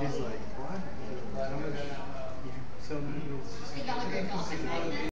He's like, what? How much? So,